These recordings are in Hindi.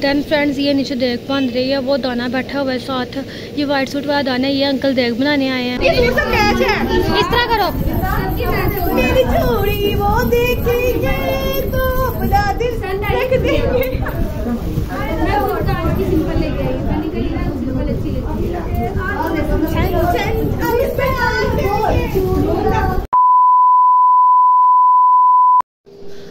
देन फ्रेंड्स ये नीचे देख बन रही है वो दाना बैठा हुआ है साथ ये वाइट सूट वाला दाना है ये अंकल देख बनाने आए हैं इस तरह करो तो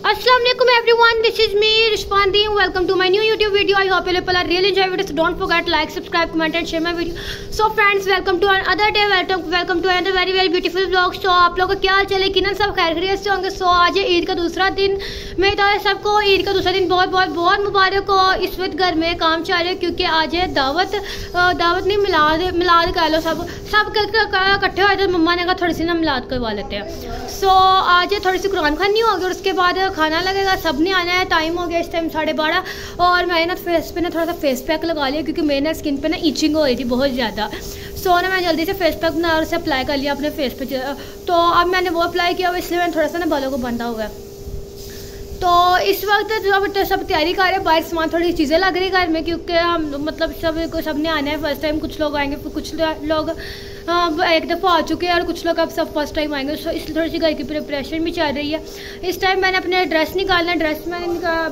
अस्सलाम वालेकुम everyone this is me रिस्पांडी welcome to my new YouTube video I hope you are really enjoy it don't forget like subscribe comment and share my video so friends welcome to other day welcome welcome to another very very beautiful vlog so आप लोगों का क्या चले किन सब खैर खरीद से होंगे? सो आज ईद का दूसरा दिन। मैं तो सबको ईद का दूसरा दिन बहुत बहुत बहुत मुबारक हो। इस वक्त घर में काम चल रहे क्योंकि आज है दावत। दावत नहीं, मिलाद मिलाद कर लो सब। सब इकट्ठे हो जाए मम्मा ने कहा थोड़ी सी ना मिलाद करवा लेते हैं। सो आज थोड़ी सी कुरान खानी होगी और उसके बाद खाना लगेगा सबने आना है टाइम हो गया इस टाइम साढ़े बारह। और मैंने ना फेस पे ना थोड़ा सा फेस पैक लगा लिया क्योंकि मेरे ना स्किन पे ना ईचिंग हो रही थी बहुत ज़्यादा। सो ना मैं जल्दी से फेस पैक बना और उसे अप्लाई कर लिया अपने फेस पे तो अब मैंने वो अप्लाई किया और इसलिए मैंने थोड़ा सा ना बालों को बंधा हुआ है। तो इस वक्त जब तो सब तैयारी कर रहे हैं, बाहर सामान थोड़ी चीज़ें लग रही घर में क्योंकि हम मतलब सबको सबने आना है फ़र्स्ट टाइम कुछ लोग आएँगे कुछ लोग एक दफ़ा आ चुके हैं और कुछ लोग अब सब फ़र्स्ट टाइम आएँगे। सो इसलिए थोड़ी सी घर की प्रिपरेशन भी चल रही है। इस टाइम मैंने अपने ड्रेस निकालना ड्रेस मैंने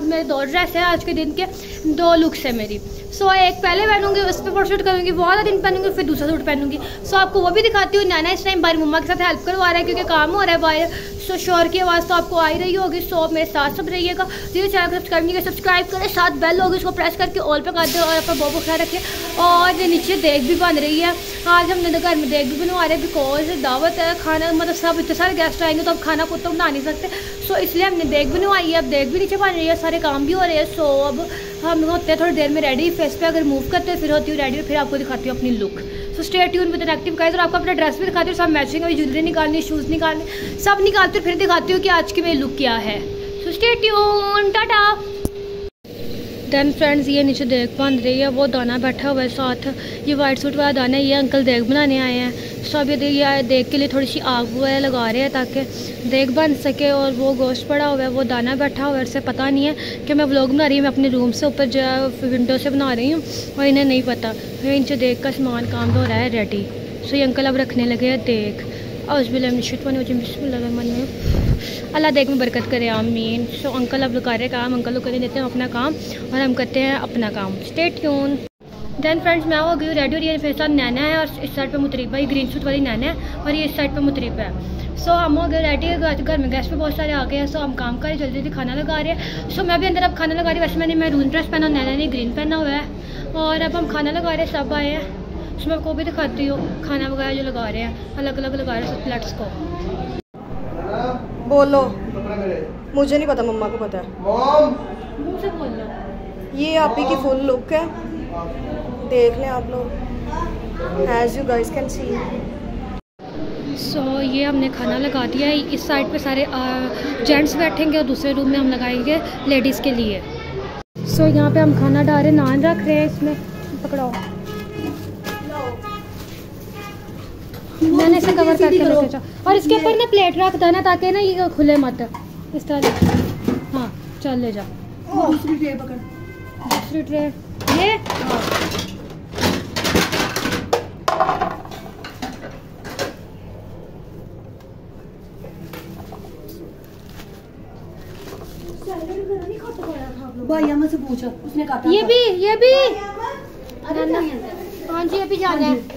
मेरे दो ड्रेस है आज के दिन के। दो लुक्स है मेरी। सो एक पहले पहनूँगी, उस पर फ़ोटो शूट करूँगी, वो वाला दिन पहनूँगी, फिर दूसरा सूट पहनूँगी। सो आपको वो भी दिखाती हूँ। नाना इस टाइम बारी मम्मा के साथ हेल्प करवा रहा है, क्योंकि काम हो रहा है बाहर। सो शोर की आवाज़ तो आपको आ ही रही होगी। सो मेरे साथ सब रहिएगा। जिसे चैनल को सब्सक्राइब नहीं सब्सक्राइब करें। साथ बेल होगी, उसको प्रेस करके ऑल पे कर दे और अपना बहुत ख्याल रखें। और नीचे देख भी बन रही है। आज हमने तो घर में देख भी बनवा रहे बिकॉज़ दावत है, खाना मतलब सब इतने सारे गेस्ट आएँगे तो अब खाना खुद तो बना नहीं सकते। सो इसलिए हमने देख बनवाई है अब देख भी नीचे बन रही है, सारे काम भी हो रहे हैं। सो अब हम होते हैं थोड़ी देर में रेडी फेस पे अगर मूव करते हैं, फिर होती हूँ रेडी फिर आपको दिखाती हूँ अपनी look so stay tune with active guys और आपको अपना ड्रेस भी दिखाती हूँ, सब मैचिंग अभी ज्वेलरी निकालनी शूज़ निकालने, सब निकालती फिर दिखाती हूँ कि आज की मेरी लुक क्या है। So stay tune ta ta. Then friends ये नीचे देख बन रही है, वो दाना बैठा हुआ है साथ। ये वाइट सूट वाला दाना ये अंकल देख बनाने आए हैं। सो अब ये देख के लिए थोड़ी सी आग वगैरह लगा रहे हैं ताकि देख बन सके और वो गोश्त पड़ा हुआ है, वो दाना बैठा हुआ है। उससे पता नहीं है कि मैं व्लॉग बना रही हूँ, मैं अपने रूम से ऊपर जो है विंडो से बना रही हूँ और इन्हें नहीं पता। इनसे देख का सामान काम हो रहा है रेडी सो ये अंकल अब रखने लगे हैं, देख। और उस बिल्कुल अल्लाह देख में बरकत करे, आमीन। सो अंकल अब कर रहे काम, अंकल लोग देते हैं अपना काम और हम करते हैं अपना काम। स्टेट ट्यून देन फ्रेंड्स मैं हो गई रेडी और ये मेरे साथ नैना है और इस साइड पर मुतरीबा ये ग्रीन सूट वाली नैना है और ये इस साइड पर मुतरीबा है। सो हम हो गए रेडी घर में गेस्ट पे बहुत सारे आ गए हैं सो हम काम कर रहे जल्दी जल्दी खाना लगा रहे हैं। सो मैं भी अंदर अब खाना लगा रही वैसे मैंने मैं रून ड्रेस पहना नैना ने ग्रीन पहना हुआ है। और अब हम खाना लगा रहे हैं, सब आए हैं। सो मैं आपको भी दिखाती हूँ, खाना वगैरह जो लगा रहे हैं अलग अलग लगा रहे हैं, सब प्लेट्स को। बोलो। मुझे नहीं पता मम्मा को पता है। ये आप ही की फुल लुक है। देख लें आप लोग। As you guys can see so so, ये हमने खाना लगा दिया है। इस साइड पे सारे जेंट्स बैठेंगे और दूसरे रूम में हम लगाएँगे लेडीज़ के लिए। सो so, यहाँ पे हम खाना डाल रहे नान रख रहे हैं इसमें। पकड़ाओ। मैंने इसे कवर करके रखा और इसके ऊपर ना प्लेट रख देना ताकि ना ये खुले मत। इस तरह हाँ चल ले जा। दूसरी ट्रे पकड़। दूसरी ट्रे ये? भाई से पूछो। उसने काटा ये भी ये भी। हाँ जी अभी जाना है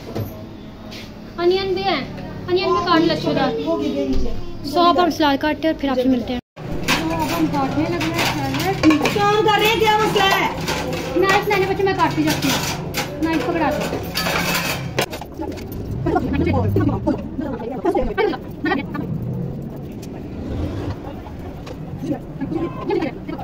अनियन भी है। अनियन भी काट लच्छेदार सौ पर हम सलाद काटते हैं और फिर आपसे मिलते हैं। काम कर रहे हैं क्या मसला है नाइफ लेने बच्चे मैं काटती जाती हूँ। नाइफ पकड़ा दो वो उधर जाए ये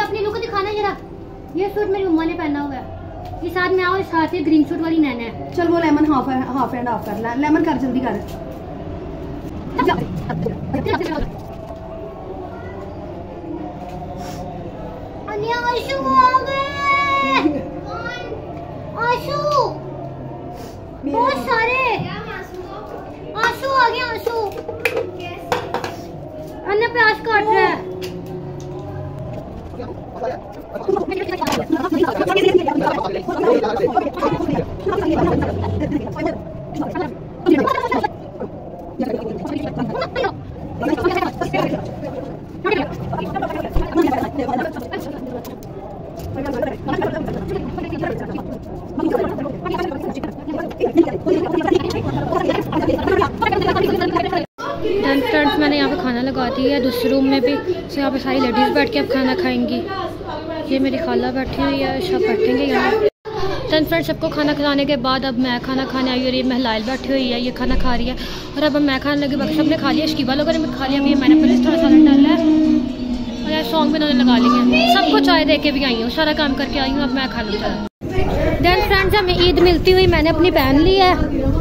अपनी ये सूट मेरी ने पहना हुआ साथ में आओ साथ ग्रीन सूट वाली नैना है चल वो lemon half half and half कर लेमन कर, जल्दी कर। अन्या आशु आ गए आशु बहुत सारे आशु आ गया आशु अन्य प्याज काट रहा है फ्रेंड्स मैंने यहाँ पे खाना लगा दिया है दूसरे रूम में भी तो यहाँ पे सारी लेडीज़ बैठ के अब खाना खाएँगी। ये मेरी खाला बैठी हुई है सब बैठेंगे यहाँ। टेंथ फ्रेंड्स सबको खाना खिलाने के बाद अब मैं खाना खाने आई और ये महलाइल बैठी हुई है, ये खाना खा रही है। और अब मैं खाने लगी, बाकी सबने खा लिया शकीबा लोगों ने खा लिया, अभी मैंने पुलिस थोड़ा सालन डाला है। और यार सॉन्ग भी उन्होंने लगा लिए हैं। सबको चाय दे के भी आई हूँ, सारा काम करके आई हूँ, अब मैं खा लूँ। देन फ्रेंड्स हमें ईद मिलती हुई मैंने अपनी पहन ली है।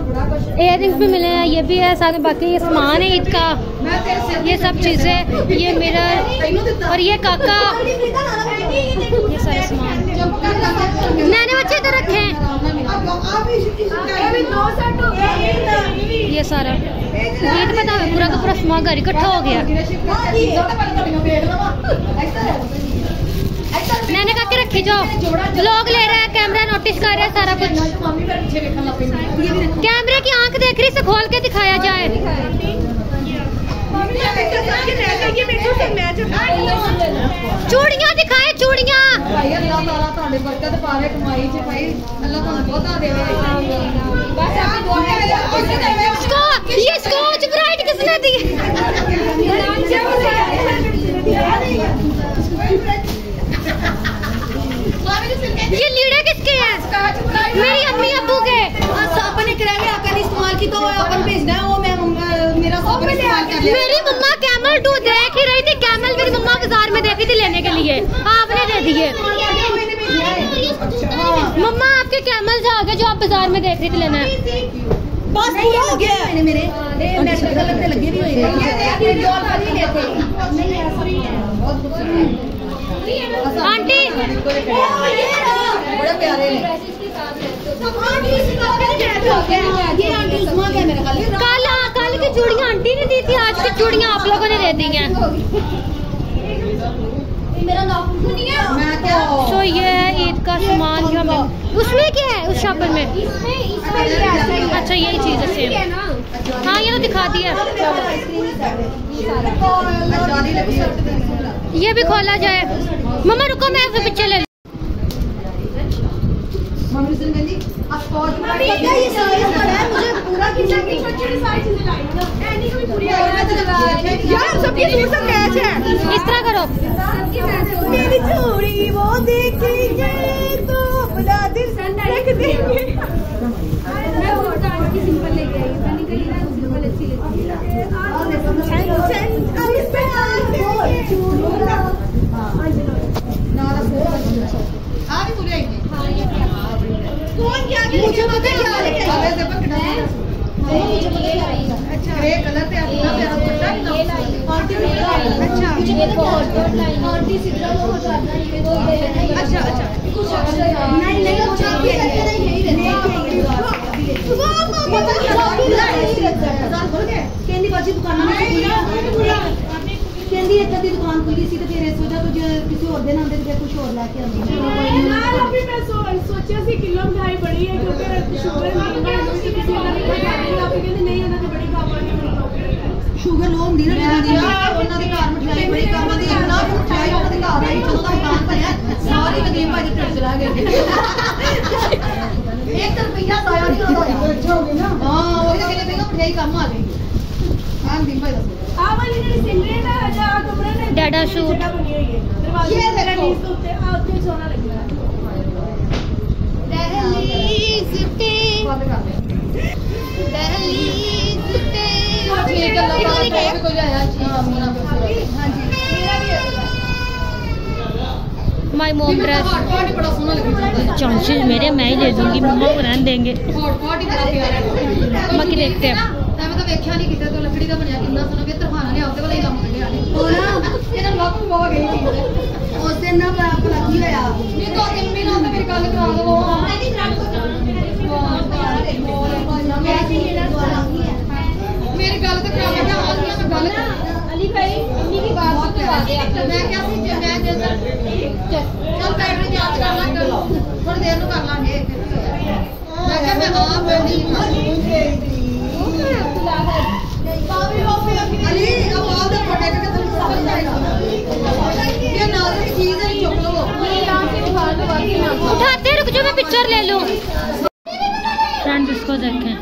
इयर भी मिले हैं, ये भी है, साथ में बाकी ये सामान है, ईद का। ये सब चीज़ें, ये मिरर और ये काका। ये सारे सामान। मैंने बच्चे इधर रखे हैं। ये सारा। ये तो पता पूरा का पूरा सामान घर इकट्ठा हो गया। मैंने कहा कि रखी जाओ। लोग ले रहे हैं कैमरा नोटिस कर रहे हैं सारा कुछ। कैमरे की आँख देख रही से खोल के दिखाया जाए। चूड़िया दिखाए, चूड़ियाँ। ਭਾਈ मेरी मम्मा कैमल टू देख ही रही थी कैमल मेरी मम्मा बाज़ार में देखी थी लेने के लिए। आपने दे दिए मम्मा आपके कैमल से आगे जो आप बाज़ार में देख रही थी लेना। बस पूरा हो गया। मैंने मेरे लगे भी आंटी बड़े प्यारे कल की चूड़ियाँ आंटी ने दी थी? आज की चूड़ियाँ आप लोगों ने दे दी हैं। मेरा नाम मैं तो तो ये है ईद का सामान जो हमें उसमें क्या है? उस शॉपर में? अच्छा यही चीज़ है सेम हाँ ये तो दिखा दिया ये भी खोला जाए। मम्मा रुको मैं फिर पीछे ले लूँ। मम्मी से कहती अब स्कॉच ब्राइट पता है ये साइज़ बड़ा है। मुझे पूरा कितना की यार सबके सूट सब मैच है। कौन क्या मुझे पता क्या है अच्छा ये गलत है अपना प्यारा कुत्ता पार्टी अच्छा मुझे पता क्या पार्टी सिग्नल हो जाता है ये वो अच्छा अच्छा कुछ नहीं नहीं कुछ भी करते नहीं यही रहता है सुबह को पता नहीं लगता है कैंडी बाजी दुकान में ਕਹਿੰਦੀ ਇੱਦਾਂ ਦੀ ਦੁਕਾਨ ਖੁੱਲੀ ਸੀ ਤੇ ਫਿਰ ਇਸ ਵਜ੍ਹਾ ਤੋਂ ਜੇ ਕਿਸੇ ਹੋਰ ਦਿਨ ਆਉਂਦੇ ਤੇ ਫਿਰ ਕੁਝ ਹੋਰ ਲੈ ਕੇ ਆਉਂਦੀ ਅਭੀ ਮੈਂ ਸੋ- ਸੋਚਿਆ ਸੀ ਕਿਲੋ ਮਠਾਈ ਬੜੀ ਹੈ ਕਿਉਂਕਿ ਸ਼ੂਗਰ ਮਹਿੰਗਾ ਹੈ। ਤੁਸੀਂ ਕਿਸੇ ਨਾਲ ਨਹੀਂ ਖਾਣੀ ਆਪੇ ਕਹਿੰਦੇ ਨਹੀਂ ਇਹਨਾਂ ਤੇ ਬੜੀ ਖਾਵਾਂਗੇ ਬੜੀ ਖਾਵਾਂਗੇ ਸ਼ੂਗਰ ਲੋ ਹੁੰਦੀ ਨਾ ਜਿਹਨਾਂ ਦੀ ਉਹਨਾਂ ਦੇ ਘਰ ਮਠਿਆਈ ਬੜੀ ਕੰਮ ਦੀ ਇੰਨਾ ਮਠਿਆਈ ਉਹਨਾਂ ਦੇ ਘਰ ਆਈ ਜਦੋਂ ਦਾ ਮਕਾਨ ਬਣਿਆ ਸਾਰੀ ਨਦੀਮ ਭਾਜੀ ਟੁੱਟ ਚਲਾ ਗਏ। 1 ਰੁਪਿਆ ਸਾਇਆ ਨਹੀਂ ਉਹਦਾ ਹੋਇਆ। ਹੋ ਨਾ ਉਹ ਤਾਂ ਕਿਤੇ ਮਠਿਆਈ ਕੰਮ ਆ ਗਈ। डाटा शूट ये माई मोम ड्रेस चांसेस मेरे मैं ही ले दूँगी। मम्मा को रहने देंगे। बाकी देखते हैं। ਐਵੇਂ ਤਾਂ ਵੇਖਿਆ ਨਹੀਂ ਕਿਤੇ ਤੋਂ ਲੱਕੜੀ ਦਾ ਬਣਿਆ ਕਿੰਨਾ ਸੋਹਣਾ ਵੀ ਤਰਖਾਣਾ ਨੇ ਆਪਦੇ ਵਾਲਾ ਹੀ ਕੰਮ ਕੱਢਿਆ ਨੇ ਹੋਰ? ਇਹਨਾਂ ਲੋਕ ਹੋ ਗਈ ਸੀ ਉਸ ਦਿਨ ਨਾ ਬੜਾ ਪਲਾਕੀ ਹੋਇਆ? ਨਹੀਂ ਦੋ ਤਿੰਨ ਮਹੀਨਾ ਹੁੰਦਾ ਮੇਰੀ ਗੱਲ ਕਰਾ ਦੋ ਹਾਂ। ਇਹਦੀ ਕਰਾ ਦੋ ਮੇਰੀ ਗੱਲ ਤਾਂ ਕਰਾ ਮੈਂ ਕਿਹਾ ਹਾਂ ਮੈਂ ਗੱਲ ਅਲੀ ਭਾਈ ਅੰਮੀ ਦੀ ਬਾਤ ਤੋਂ ਕਰਾ ਦੇ ਮੈਂ ਕਿਹਾ ਸੀ ਜੇ ਮੈਂ ਜੇ ਚਲ ਬੈਟਰੀ ਚਾਰਜ ਕਰ ਲਾਂ ਥੋੜੀ ਦੇਰ ਨੂੰ ਕਰ ਲਾਂਗੇ। ਮੈਂ ਕਿਹਾ ਮੈਂ ਆਪ ਨਹੀਂ पिक्चर ले लूँ। फ्रेंड इसको देखें।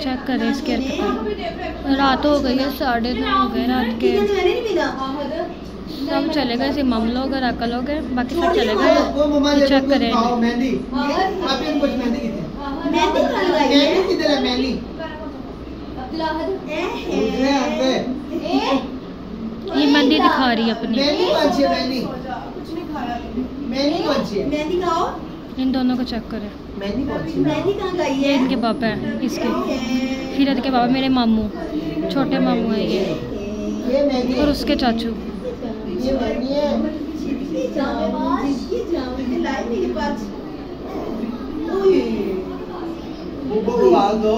चेक करें इसके रात हो गई है साढ़े नौ हो गए रात के। सब चले गए सिर्फ़ हम लोग और अकल लोग हैं। बाकी सब चले गए। चेक करें। खाओ मेहंदी। आप इन कुछ मेहंदी कितने मेहंदी किधर है। मेहंदी दूसरे हाथ पे ये मेहंदी दिखा रही है अपनी। मेहंदी कौन सी है? मेहंदी इन दोनों को चेक करें। मेहंदी कौन सी है? मेहंदी कहाँ गई ये इनके पापा है इसके। फिर के पापा मेरे मामू छोटे मामू हैं ये। ये और उसके चाचू। ये मेहंदी है। बुब्बो को बाल दो।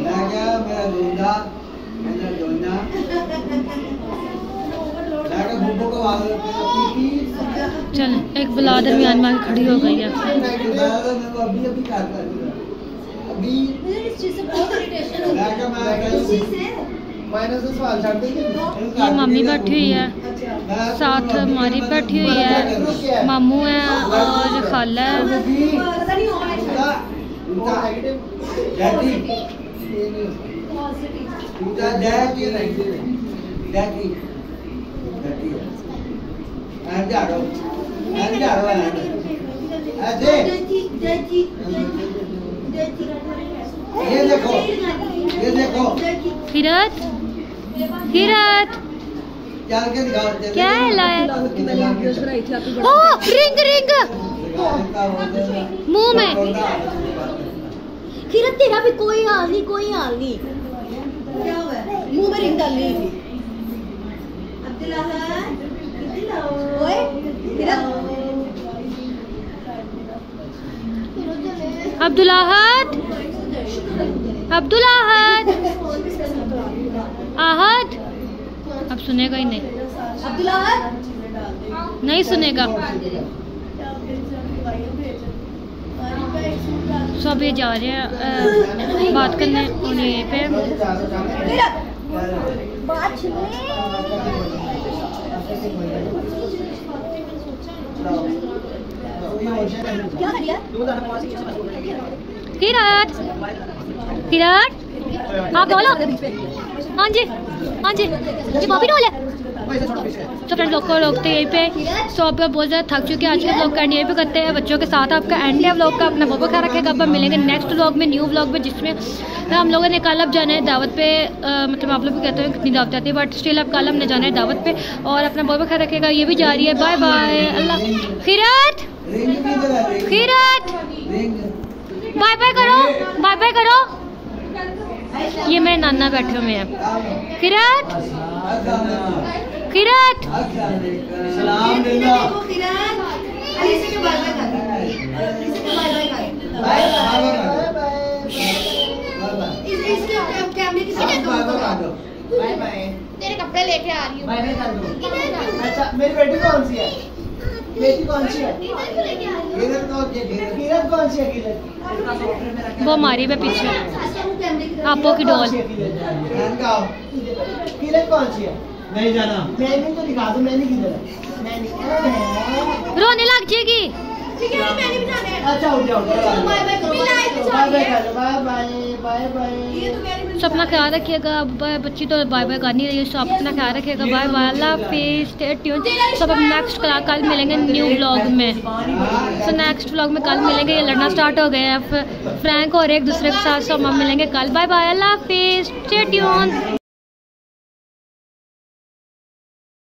मैं क्या मेरा दूँगा मेरा दूँगा मैं क्या बुब्बो को बाल दो चल, एक बुला दरमियान में आके खड़ी हो गई है। ये मम्मी बैठी हुई है। साथ हमारी बैठी हुई है। मामू है और खाला है। डैडी डैडी डैडी ऐसे ये देखो ये देखो किरत किरत क्या है लाया? ओ, रिंग रिंग। मुँह में। किरत तेरा भी कोई हाल नहीं, कोई हाल नहीं। मुँह में रिंग डाल ली अब्दुल आहद। अब्दुल आहद। आहद? अब सुनेगा ही नहीं। नहीं सुनेगा। सब ये जा रहे हैं बात करने यहीं पे। किरट किरत? हाँ हाँ जी हाँ जी। ये बॉबी है। तो फ्रेंड लोग को लोग तो यहीं पे सो आप बहुत ज़्यादा थक चुके हैं। आज के ब्लॉग का एंड यहीं पे करते हैं। बच्चों के साथ आपका एंड है ब्लॉग का अपना बहुत ख्याल रखेगा। अब हम मिलेंगे नेक्स्ट ब्लॉग में न्यू ब्लॉग में जिसमें हम लोगों ने कल अब जाना है दावत पे अ, मतलब आप लोग भी कहते हैं कितनी दावत आती है बट स्टिल अब कल हमने जाना है दावत पे। और अपना बहुत ख्याल रखेगा। ये भी जा रही है। बाय बाय अल्लाह। खिरत खिरत बाय बाय करो। बाय बाय करो। ये मेरे नाना बैठे हुए हैं। किरत? किरत? सलाम दिल्ला बाय बाय बाय तेरे कपड़े लेके आ रही हूँ। अच्छा मेरी बेटी कौन सी है? बेटी कौन सी है। वो हमारी में पीछे आपो की डॉल। है नहीं जाना। मैं नहीं तो दिखा दो मैं नहीं किधर मैं नहीं रोने लग जाएगी। ठीक है मैंने भी जाना है। अच्छा उठ जाओ बाय बाय करो बाय बाय कर बाय बाय बाय बाय तो सब अपना ख्याल रखिएगा ब- बच्ची तो बाय बाय कर नहीं रही है सब अपना ख्याल रखिएगा बाय बाय अल्लाह हाफिज स्टे ट्यून सब अब नेक्स्ट कल मिलेंगे न्यू व्लॉग में। सो नेक्स्ट व्लॉग में कल मिलेंगे ये लड़ना स्टार्ट हो गया है। फ्रैंक और एक दूसरे के साथ सब हम मिलेंगे कल। बाय बाय अल्लाह हाफिज स्टे ट्यून